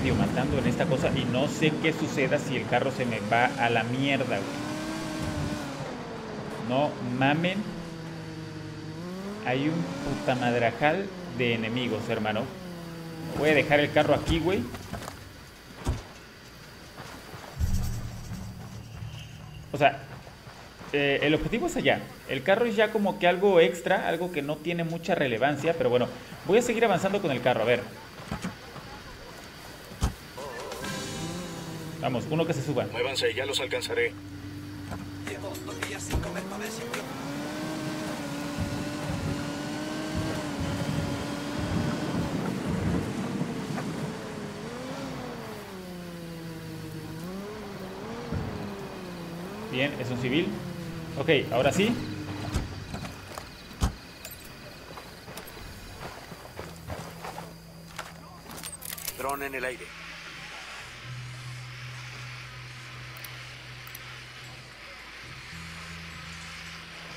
Medio matando en esta cosa y no sé qué suceda si el carro se me va a la mierda. No mamen. Hay un puta madrajal de enemigos, hermano. Voy a dejar el carro aquí, güey. O sea, eh, el objetivo es allá. El carro es ya como que algo extra, algo que no tiene mucha relevancia, pero bueno, voy a seguir avanzando con el carro, a ver. Vamos, uno que se suba. Muévanse, ya los alcanzaré. Llevo dos días sin comer para ver si. Bien, es un civil. Ok, ahora sí. Dron en el aire.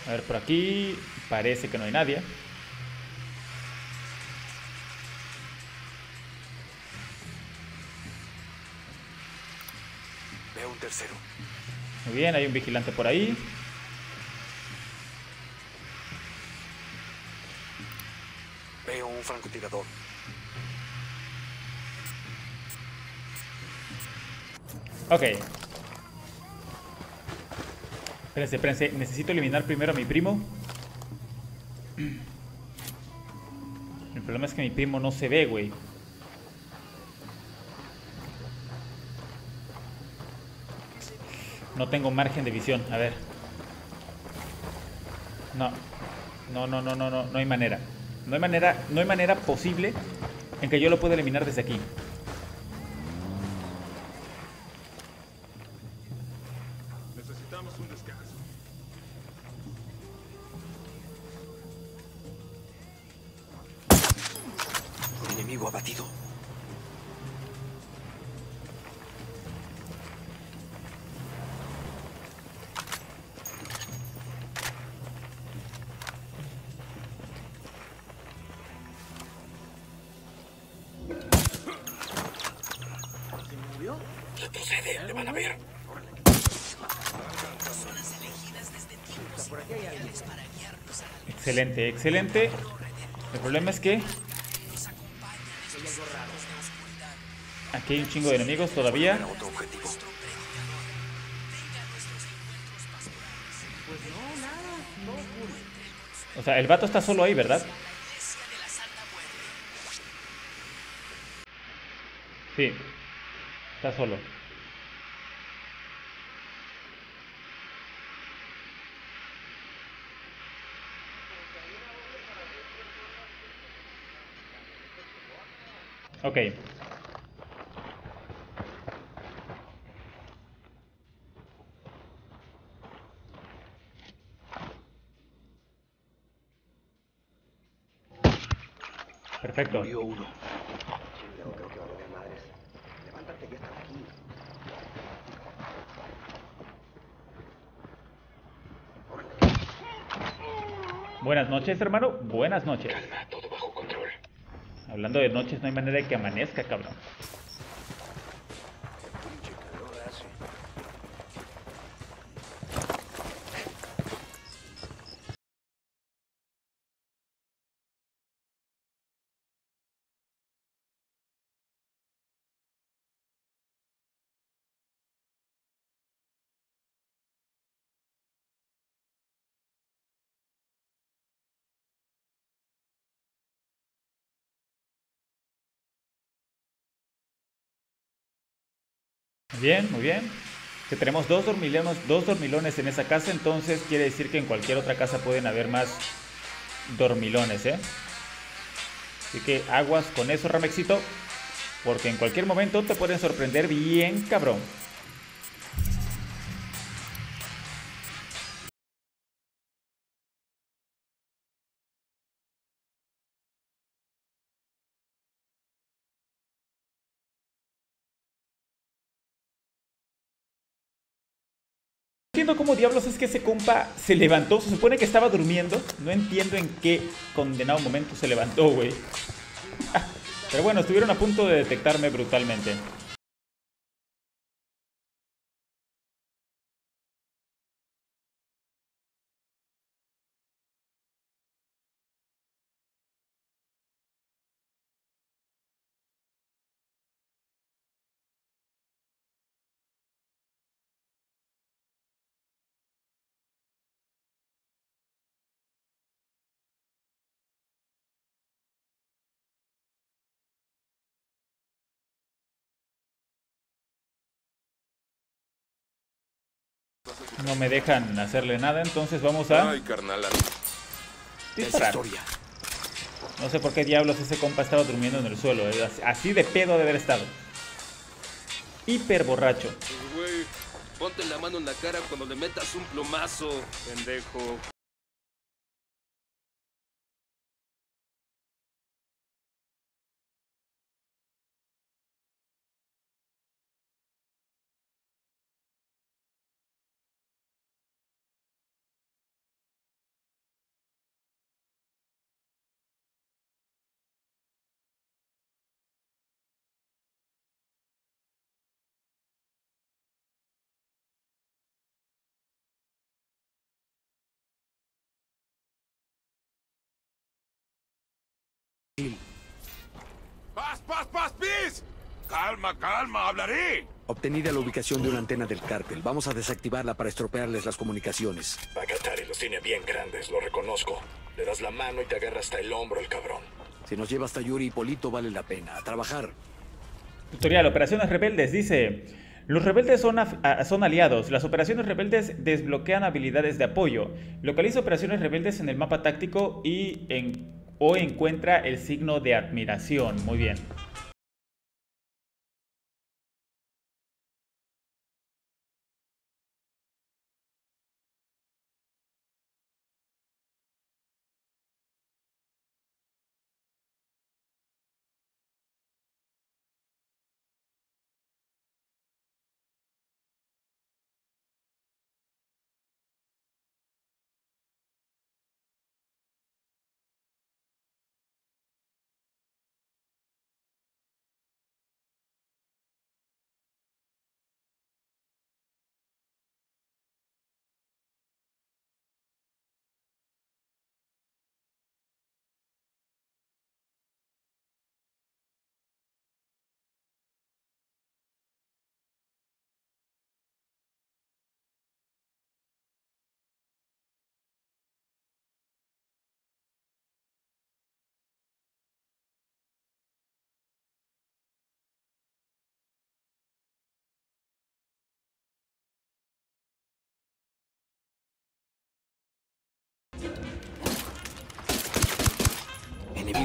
A ver, por aquí parece que no hay nadie. Veo un tercero. Muy bien, hay un vigilante por ahí. Veo un francotirador. Ok. Espérense, espérense. Necesito eliminar primero a mi primo. El problema es que mi primo no se ve, güey. No tengo margen de visión. A ver. No. No, no, no, no, no. No hay manera. No hay manera, no hay manera posible en que yo lo pueda eliminar desde aquí. Excelente, excelente. El problema es que aquí hay un chingo de enemigos todavía. O sea, el vato está solo ahí, ¿verdad? Sí, está solo. Ok. Perfecto. Murió uno. No creo que va a haber madres. Levántate que están aquí. Buenas noches, hermano. Buenas noches. Calma. Hablando de noches, no hay manera de que amanezca, cabrón. Bien, muy bien. Que tenemos dos dormilones, dos dormilones en esa casa, entonces quiere decir que en cualquier otra casa pueden haber más dormilones, ¿eh? Así que aguas con eso, Ramexito, porque en cualquier momento te pueden sorprender bien, cabrón. Entiendo cómo diablos es que ese compa se levantó. Se supone que estaba durmiendo. No entiendo en qué condenado momento se levantó, güey. Pero bueno, estuvieron a punto de detectarme brutalmente. No me dejan hacerle nada, entonces vamos a Ay, carnal. Disparar. historia. No sé por qué diablos ese compa estaba durmiendo en el suelo. eh, Así de pedo de haber estado. Hiper borracho. Pues, güey, ponte la mano en la cara cuando le metas un plomazo, pendejo. ¡Paz, paz, paz, pis! Calma, calma, hablaré. Obtenida la ubicación de una antena del cártel. Vamos a desactivarla para estropearles las comunicaciones. Bagatari los tiene bien grandes, lo reconozco. Le das la mano y te agarra hasta el hombro el cabrón. Si nos lleva hasta Yuri y Polito vale la pena. A trabajar. Tutorial, operaciones rebeldes, dice. Los rebeldes son, af- a- son aliados. Las operaciones rebeldes desbloquean habilidades de apoyo. Localiza operaciones rebeldes en el mapa táctico y en, o encuentra el signo de admiración. Muy bien.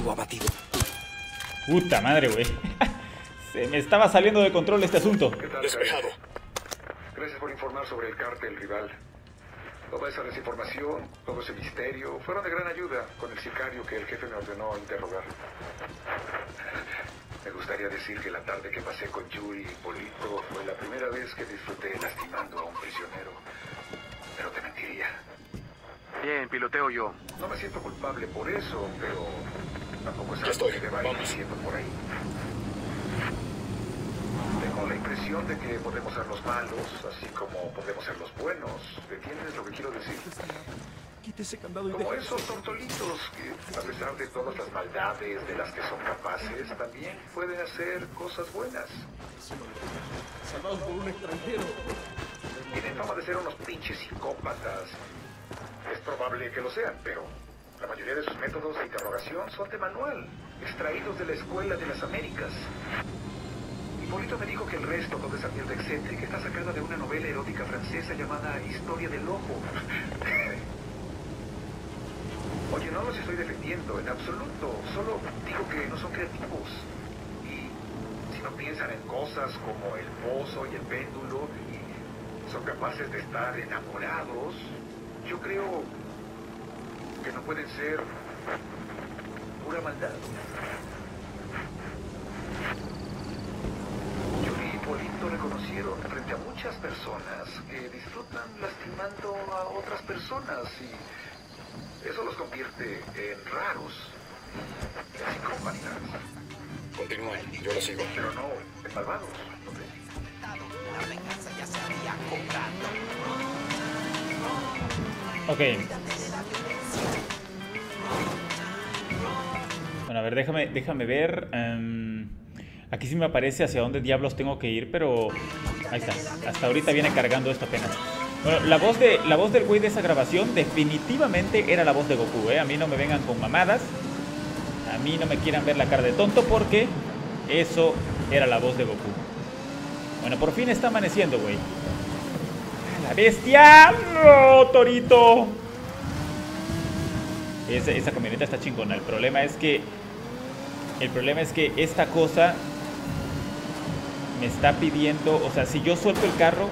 Enemigo abatido. Puta madre, güey. Se me estaba saliendo de control este asunto. ¿Qué tal, Despejado. Gracias por informar sobre el cártel rival. Toda esa desinformación, todo ese misterio, fueron de gran ayuda con el sicario que el jefe me ordenó interrogar. Me gustaría decir que la tarde que pasé con Yuri y Polito fue la primera vez que disfruté lastimando a un prisionero. Pero te mentiría. Bien, piloteo yo. No me siento culpable por eso, pero tampoco es Ya algo estoy, que deba ir vamos. diciendo por ahí. Tengo la impresión de que podemos ser los malos, así como podemos ser los buenos. ¿Entiendes lo que quiero decir? Como esos tortolitos que, a pesar de todas las maldades de las que son capaces, también pueden hacer cosas buenas. Salvados por un extranjero. Tienen fama de ser unos pinches psicópatas. Es probable que lo sean, pero la mayoría de sus métodos de interrogación son de manual, extraídos de la Escuela de las Américas. Hipólito me dijo que el resto, toda esa mierda excéntrica, está sacada de una novela erótica francesa llamada Historia del Lobo. Oye, no los estoy defendiendo en absoluto, solo digo que no son creativos. Y si no piensan en cosas como el pozo y el péndulo y son capaces de estar enamorados, yo creo que no pueden ser pura maldad. Yuri y Polito reconocieron frente a muchas personas que disfrutan lastimando a otras personas y eso los convierte en raros y. Continúa, yo lo sigo. Pero no, es malvado. Ok. Bueno, a ver, déjame, ver. em, aquí sí me aparece hacia dónde diablos tengo que ir, pero... Ahí está. Hasta ahorita viene cargando esto apenas. Bueno, la voz, de, la voz del güey de esa grabación definitivamente era la voz de Goku, ¿eh? A mí no me vengan con mamadas. A mí no me quieran ver la cara de tonto porque eso era la voz de Goku. Bueno, por fin está amaneciendo, güey. ¡La bestia! ¡No, Torito! Esa camioneta está chingona. El problema es que. El problema es que esta cosa me está pidiendo. O sea, si yo suelto el carro,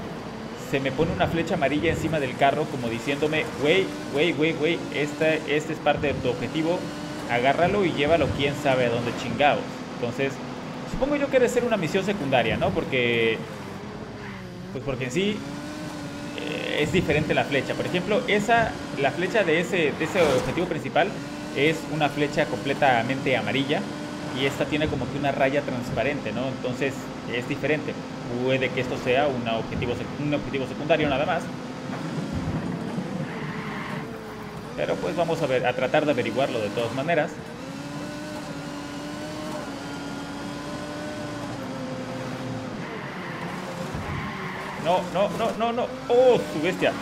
se me pone una flecha amarilla encima del carro, como diciéndome, güey, güey, güey, güey, esta, este es parte de tu objetivo. Agárralo y llévalo quién sabe a dónde chingados. Entonces, supongo yo que debe ser una misión secundaria, ¿no? Porque. Pues porque en sí eh, es diferente la flecha. Por ejemplo, esa, la flecha de ese, de ese objetivo principal es una flecha completamente amarilla y esta tiene como que una raya transparente, ¿no? Entonces es diferente. Puede que esto sea objetivo, un objetivo secundario nada más. Pero pues vamos a ver, a tratar de averiguarlo de todas maneras. No, no, no, no, no. Oh, su bestia.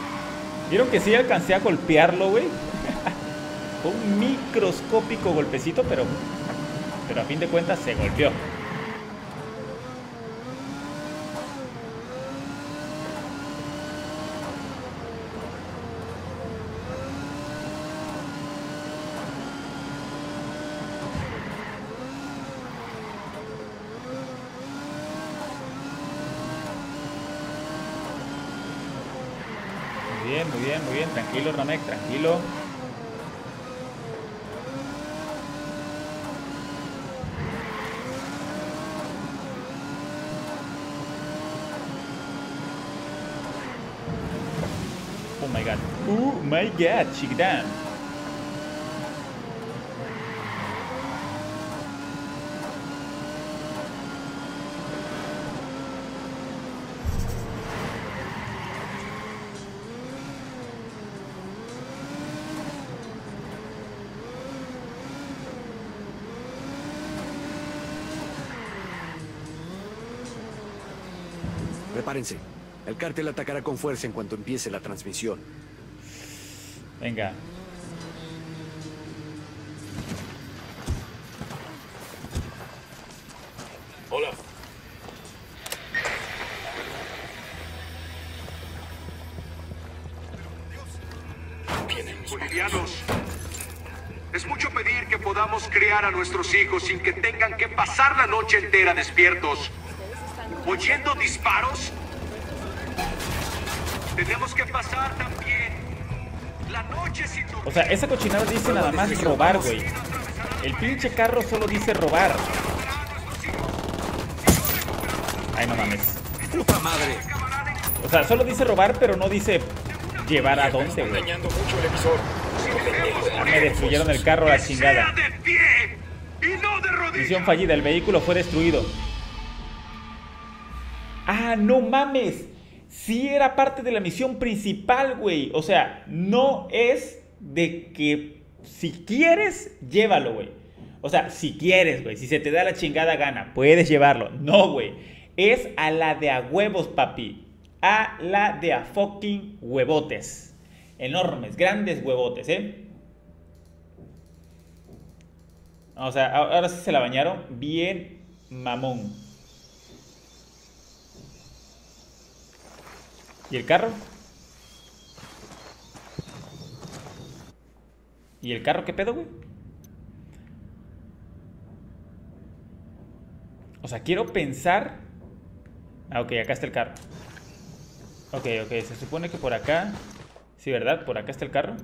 ¿Vieron que sí alcancé a golpearlo, güey? Un microscópico golpecito, pero. Pero a fin de cuentas se golpeó. Muy bien, muy bien, muy bien. Tranquilo, Namek, tranquilo. My god. Oh my god, chiquitán. Prepárense. El cártel atacará con fuerza en cuanto empiece la transmisión. Venga. Hola. Vienen Bolivianos, es mucho pedir que podamos criar a nuestros hijos sin que tengan que pasar la noche entera despiertos. ¿Oyendo disparos? Tenemos que pasar también la noche sin O sea, esa cochinada dice nada más robar, güey. El pinche carro solo dice robar. Ay, no mames. ¡Puta madre! O sea, solo dice robar, pero no dice llevar a dónde, güey. dañando mucho el emisor. Ya me destruyeron el carro a la chingada. Misión fallida, el vehículo fue destruido. Ah, no mames. Sí era parte de la misión principal, güey. O sea, no es de que si quieres, llévalo, güey. O sea, si quieres, güey. Si se te da la chingada gana, puedes llevarlo. No, güey. Es a la de a huevos, papi. A la de a fucking huevotes. Enormes, grandes huevotes, ¿eh? O sea, ahora sí se la bañaron. Bien mamón. ¿Y el carro? ¿Y el carro qué pedo, güey? O sea, quiero pensar... Ah, ok, acá está el carro. Ok, ok, se supone que por acá... Sí, ¿verdad? Por acá está el carro.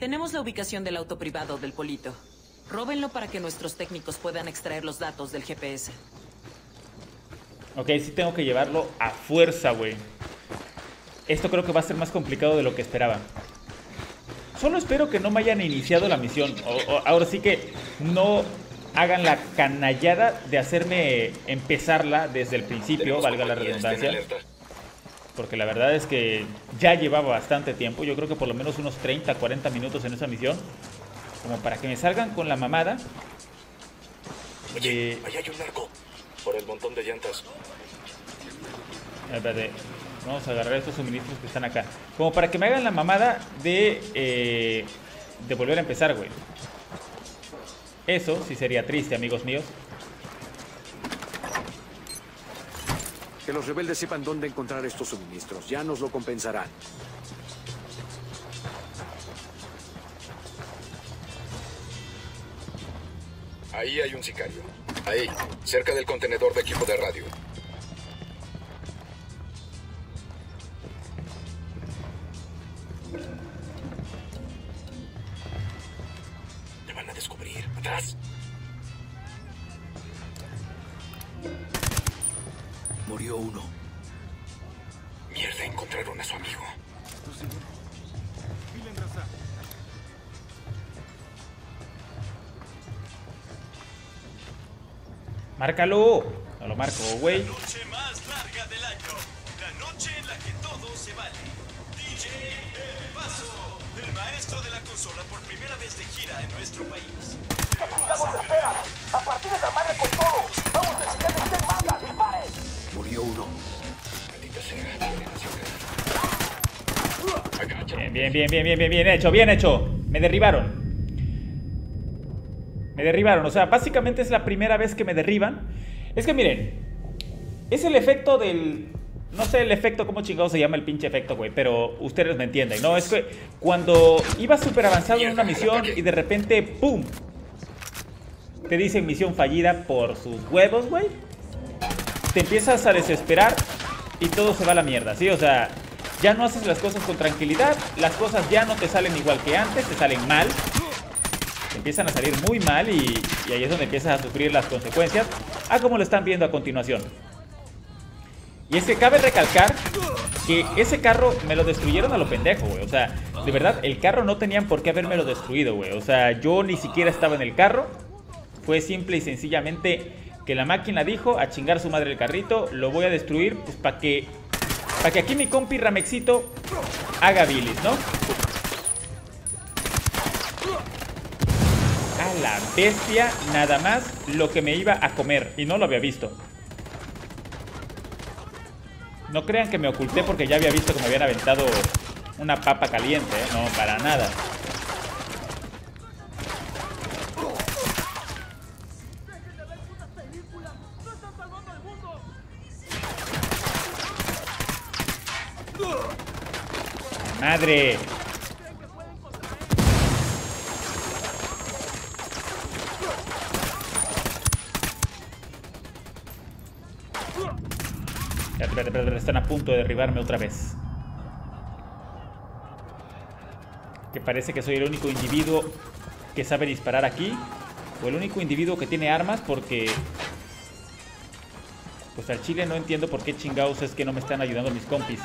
Tenemos la ubicación del auto privado del Polito. Róbenlo para que nuestros técnicos puedan extraer los datos del GPS. Ok, sí tengo que llevarlo a fuerza, güey. Esto creo que va a ser más complicado de lo que esperaba. Solo espero que no me hayan iniciado la misión. O, o- ahora sí que no hagan la canallada de hacerme empezarla desde el principio, valga la redundancia. Porque la verdad es que ya llevaba bastante tiempo. Yo creo que por lo menos unos 30, 40 minutos en esa misión. Como para que me salgan con la mamada. Oye, hay un narco. Por el montón de llantas. Espérate, Vamos a agarrar estos suministros que están acá. Como para que me hagan la mamada de, eh, de volver a empezar, güey. Eso sí sería triste, amigos míos. Que los rebeldes sepan dónde encontrar estos suministros. Ya nos lo compensarán. Ahí hay un sicario. Ahí, cerca del contenedor de equipo de radio. Te van a descubrir. Atrás. Márcalo. No lo marco, güey. noche más larga del año. La noche en la que todo se vale. DJ El Paso, el maestro de la consola por primera vez de gira en nuestro país. Murió uno. Bien, bien, bien, bien, bien, bien hecho, bien hecho. Me derribaron. Me derribaron, o sea, básicamente es la primera vez que me derriban. Es que miren, es el efecto del... No sé el efecto, cómo chingado se llama el pinche efecto, güey, pero ustedes me entienden, ¿no? Es que cuando ibas súper avanzado en una misión y de repente, ¡pum! Te dicen misión fallida por sus huevos, güey. Te empiezas a desesperar y todo se va a la mierda, ¿sí? O sea, ya no haces las cosas con tranquilidad, las cosas ya no te salen igual que antes, te salen mal. Empiezan a salir muy mal y, y ahí es donde empiezas a sufrir las consecuencias, a como lo están viendo a continuación. Y es que cabe recalcar que ese carro me lo destruyeron a lo pendejo, güey. O sea, de verdad, el carro no tenían por qué haberme lo destruido, güey. O sea, yo ni siquiera estaba en el carro. Fue simple y sencillamente que la máquina dijo a chingar su madre el carrito, lo voy a destruir, pues para que, para que aquí mi compi Ramexito haga bilis, ¿no? A la bestia, nada más lo que me iba a comer y no lo había visto. No crean que me oculté porque ya había visto que me habían aventado una papa caliente, ¿eh? no, para nada. Madre. Espérate, espérate, están a punto de derribarme otra vez. Que parece que soy el único individuo que sabe disparar aquí. O el único individuo que tiene armas porque... Pues al chile no entiendo por qué chingados es que no me están ayudando mis compis.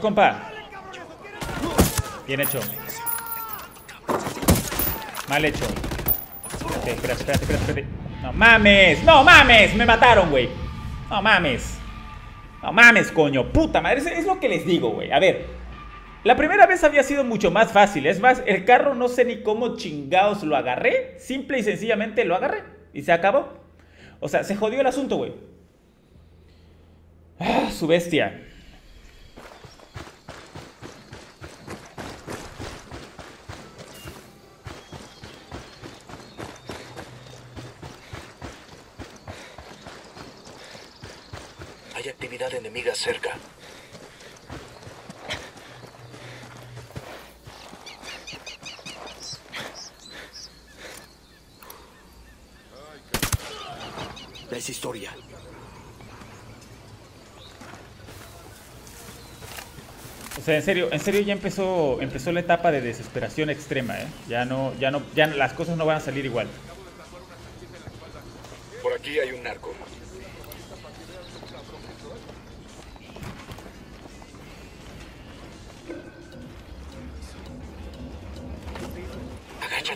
Vamos, compa. Bien hecho. Mal hecho. Espérate, espérate, espérate, espérate. No mames, no mames, me mataron, güey. No mames. No mames, coño, puta madre. Es, es lo que les digo, güey. A ver, la primera vez había sido mucho más fácil. Es más, el carro no sé ni cómo chingados lo agarré. Simple y sencillamente lo agarré. Y se acabó. O sea, se jodió el asunto, güey. Ah, su bestia. Cerca. Es historia. O sea, en serio, en serio ya empezó, empezó la etapa de desesperación extrema, ¿eh? Ya no, ya no, ya las cosas no van a salir igual. Por aquí hay un narco.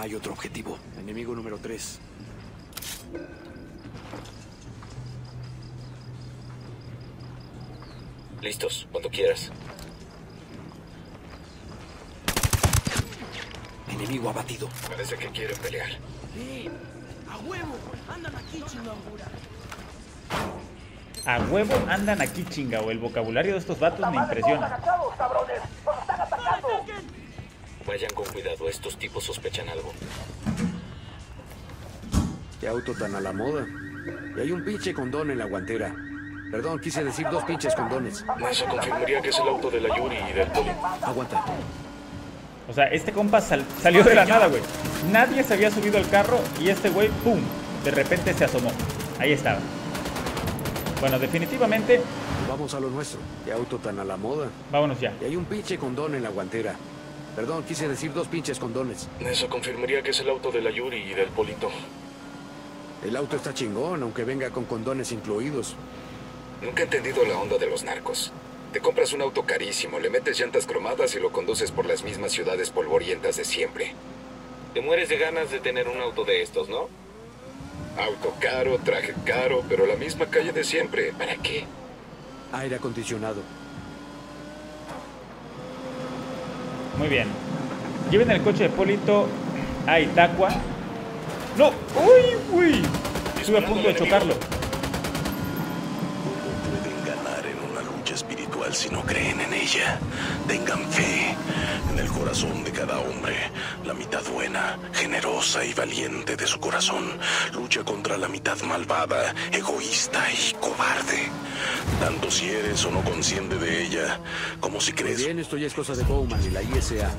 Hay otro objetivo. Enemigo número 3. Listos, cuando quieras. Enemigo abatido. Parece que quieren pelear. A huevo andan aquí chingao. El vocabulario de estos vatos me impresiona. Vayan con cuidado, estos tipos sospechan algo. Qué auto tan a la moda. Y hay un pinche condón en la guantera. Perdón, quise decir dos pinches condones. Eso confirmaría que es el auto de la Yuri y del Poli. Aguanta. O sea, este compa sal- salió de la nada, güey. Nadie se había subido al carro y este güey, ¡pum! De repente se asomó. Ahí estaba. Bueno, definitivamente, Vamos a lo nuestro. Qué auto tan a la moda. vámonos ya. Y hay un pinche condón en la guantera. Perdón, quise decir dos pinches condones. Eso confirmaría que es el auto de la Yuri y del Polito. El auto está chingón, aunque venga con condones incluidos. Nunca he entendido la onda de los narcos. Te compras un auto carísimo, le metes llantas cromadas y lo conduces por las mismas ciudades polvorientas de siempre. Te mueres de ganas de tener un auto de estos, ¿no? Auto caro, traje caro, pero la misma calle de siempre. ¿Para qué? Aire acondicionado. Muy bien. Lleven el coche de Polito a Itacua. ¡No! ¡Uy, uy! Estuve a punto de chocarlo. pueden ganar en una lucha espiritual si no creen en ella. Tengan fe en el corazón de cada hombre. La mitad buena, generosa y valiente de su corazón lucha contra la mitad malvada, egoísta y cobarde. Tanto si eres o no consciente de ella, como si Muy crees bien, esto ya es cosa de Bowman y la ISA.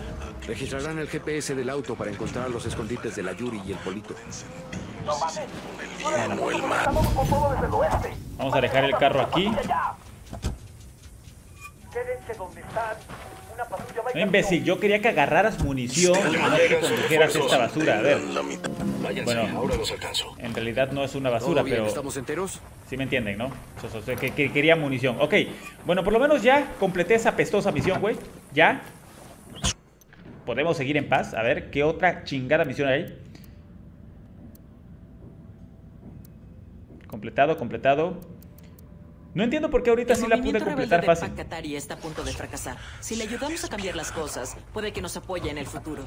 Registrarán el GPS del auto para encontrar los escondites de la Yuri y el Polito. el bien o el mal. Vamos a dejar el carro aquí. No, imbécil, yo quería que agarraras munición y no que condujeras esta basura. A ver, Bueno. en realidad no es una ¿Todo basura, pero ¿Estamos enteros? Sí me entienden, ¿no? Que, que quería munición. Ok, bueno, por lo menos ya completé esa pestosa misión, güey. Ya. Podemos seguir en paz. A ver, ¿qué otra chingada misión hay? Completado, completado. No entiendo por qué ahorita El sí la pude completar de fácil. Está a punto de fracasar. Si le ayudamos a cambiar las cosas, puede que nos apoye en el futuro.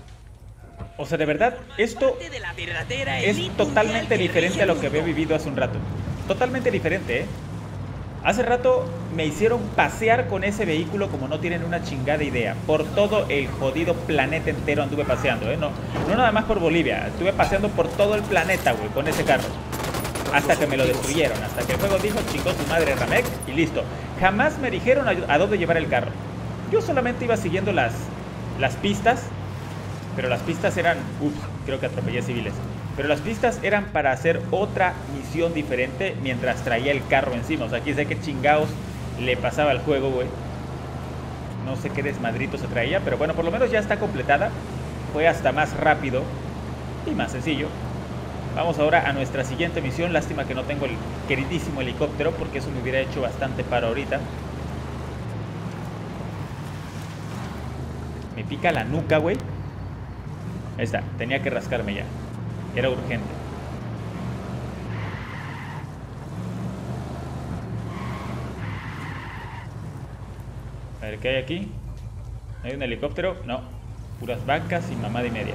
O sea, de verdad, esto es totalmente diferente a lo que había vivido hace un rato. Totalmente diferente, ¿eh? Hace rato me hicieron pasear con ese vehículo como no tienen una chingada idea. Por todo el jodido planeta entero anduve paseando, ¿eh? No, no nada más por Bolivia. Estuve paseando por todo el planeta, güey, con ese carro. Hasta que me lo destruyeron. Hasta que el juego dijo, chingó su madre Ramek y listo. Jamás me dijeron a, dónde llevar el carro. Yo solamente iba siguiendo las, las pistas pero las pistas eran, ups, creo que atropellé civiles. Pero las pistas eran para hacer otra misión diferente mientras traía el carro encima. O sea, aquí sé qué chingados le pasaba al juego, güey. No sé qué desmadrito se traía, pero bueno, por lo menos ya está completada. Fue hasta más rápido y más sencillo. Vamos ahora a nuestra siguiente misión. Lástima que no tengo el queridísimo helicóptero porque eso me hubiera hecho bastante para ahorita. Me pica la nuca, güey. Ahí está, tenía que rascarme ya. Era urgente. A ver, ¿qué hay aquí? ¿Hay un helicóptero? No. Puras vacas y mamada y media.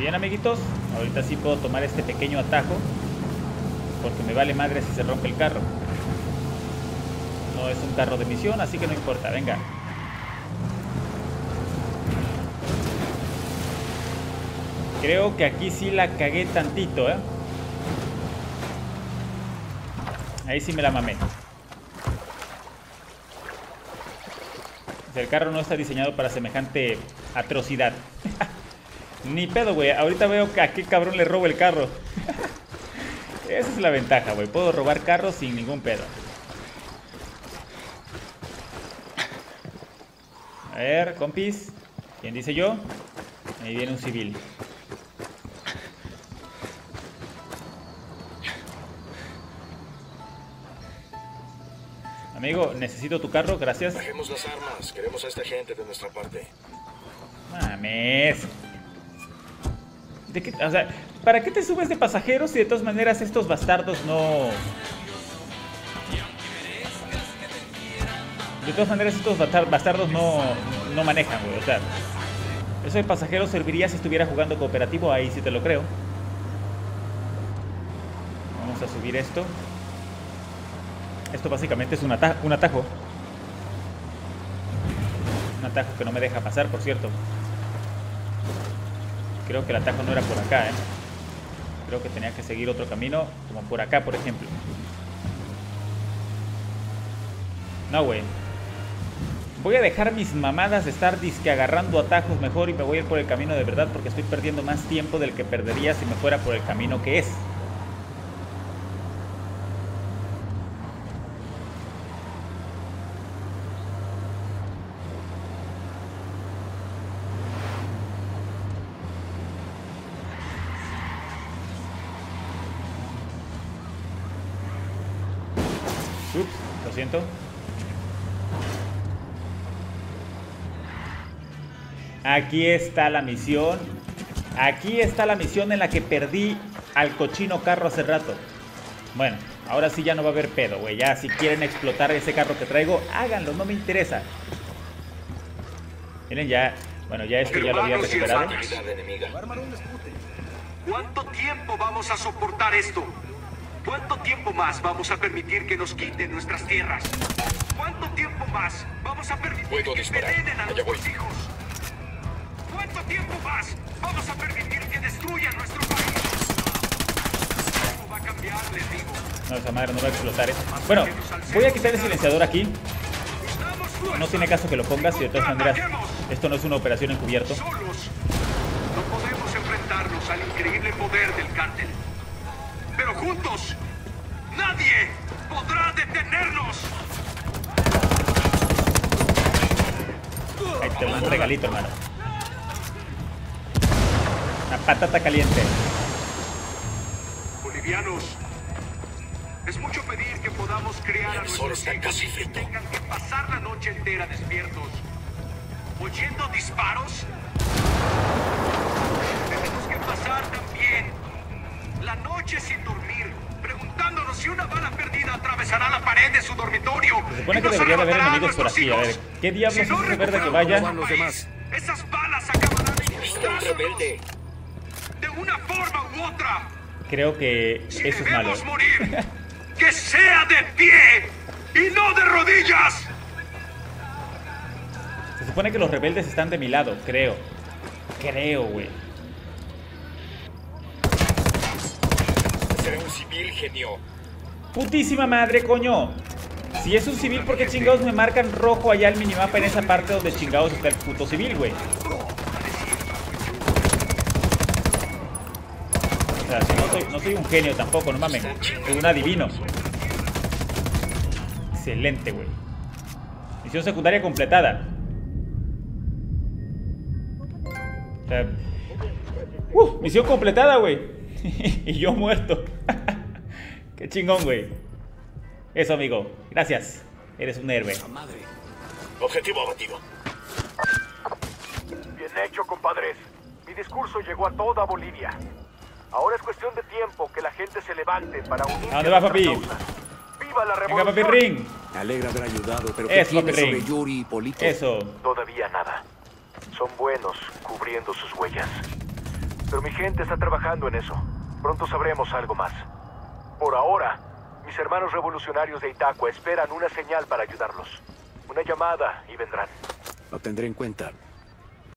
Bien, amiguitos, ahorita sí puedo tomar este pequeño atajo. Porque me vale madre si se rompe el carro. No es un carro de misión, así que no importa. Venga. Creo que aquí sí la cagué tantito, ¿eh? Ahí sí me la mamé. El carro no está diseñado para semejante atrocidad. Ni pedo, güey. Ahorita veo que a qué cabrón le robo el carro. Esa es la ventaja, güey. Puedo robar carros sin ningún pedo. A ver, compis. ¿Quién dice yo? Ahí viene un civil. Amigo, necesito tu carro, gracias. Bajemos las armas, queremos a esta gente de nuestra parte. Mames. ¿De qué, o sea, ¿para qué te subes de pasajeros si de todas maneras estos bastardos no... De todas maneras estos bastardos no, no manejan, güey. O sea, eso de pasajeros serviría si estuviera jugando cooperativo, ahí sí te lo creo. Vamos a subir esto. Esto básicamente es un atajo. Un atajo que no me deja pasar, por cierto. Creo que el atajo no era por acá, ¿eh? Creo que tenía que seguir otro camino, como por acá, por ejemplo. No, güey. Voy a dejar mis mamadas de estar disque agarrando atajos mejor y me voy a ir por el camino de verdad porque estoy perdiendo más tiempo del que perdería si me fuera por el camino que es. Ups, lo siento. Aquí está la misión. Aquí está la misión en la que perdí al cochino carro hace rato. Bueno, ahora sí ya no va a haber pedo, güey. Ya si quieren explotar ese carro que traigo, háganlo, no me interesa. Miren, ya... Bueno, ya esto ya lo había recuperado. ¿Cuánto tiempo vamos a soportar esto? ¿Cuánto tiempo más vamos a permitir que nos quiten nuestras tierras? ¿Cuánto tiempo más vamos a permitir Puedo que disparar. envenenen a Allá nuestros voy. hijos? ¿Cuánto tiempo más vamos a permitir que destruyan nuestro país? ¿Cómo va a cambiar, les digo? No, esa madre no va a explotar. ¿eh? Bueno, voy a quitar el silenciador aquí. No tiene caso que lo pongas y de todas maneras esto no es una operación encubierto. Solos no podemos enfrentarnos al increíble poder del cártel. Pero juntos, nadie podrá detenernos. Ahí te va un regalito, hermano. Patata caliente. Bolivianos, es mucho pedir que podamos criar a nuestros hijos que tengan que pasar la noche entera despiertos. ¿Oyendo disparos? Tenemos que pasar también la noche sin dormir, preguntándonos si una bala perdida atravesará la pared de su dormitorio. Se supone y que nos debería de haber enemigos por aquí. A ver. ¿qué diablos Si es no ese verde que recuperamos vaya? nuestro Los demás. país, Esas balas acabarán Está un rebelde. Otra. Creo que Si eso es malo. morir, que sea de pie y no de rodillas. Se supone que los rebeldes están de mi lado, creo. Creo, güey. Será un civil, genio. Putísima madre, coño. Si es un civil, ¿por qué chingados me marcan rojo allá el minimapa en esa parte donde chingados está el puto civil, güey? Sea, si no soy, no soy un genio tampoco, no mames. Soy un adivino. Excelente, güey. Misión secundaria completada. O sea, ¡uh! misión completada, güey. y yo muerto. Qué chingón, güey. Eso, amigo. Gracias. Eres un héroe. Objetivo abatido. Bien hecho, compadres. Mi discurso llegó a toda Bolivia. Ahora es cuestión de tiempo que la gente se levante para unirse ¿A dónde va, nuestra papi? causa. ¡Viva la Venga, papi revolución! Ring. Me alegra haber ayudado, pero ¿qué Eso, tienes papi sobre Ring. Yuri y Polito? Eso. Todavía nada. Son buenos cubriendo sus huellas. Pero mi gente está trabajando en eso. Pronto sabremos algo más. Por ahora, mis hermanos revolucionarios de Itaqua esperan una señal para ayudarlos. Una llamada y vendrán. Lo tendré en cuenta.